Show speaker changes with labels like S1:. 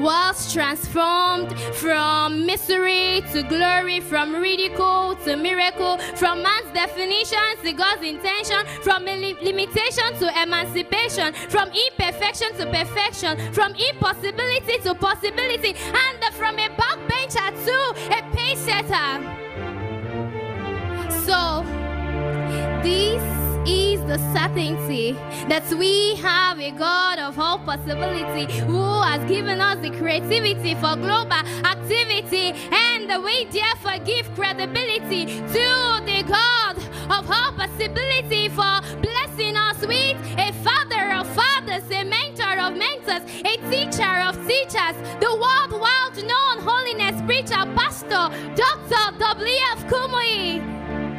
S1: was transformed from misery to glory, from ridicule to miracle, from man's definitions to God's intention, from li- limitation to emancipation, from imperfection to perfection, from impossibility to possibility, and from a backbencher to a pace setter. So, this is the certainty that we have a God of all possibility who has given us the creativity for global activity and the we therefore give credibility to the God of all possibility for blessing us with a father of fathers, a mentor of mentors, a teacher of teachers, the world world known holiness preacher, pastor, Dr. W.F. Kumuyi.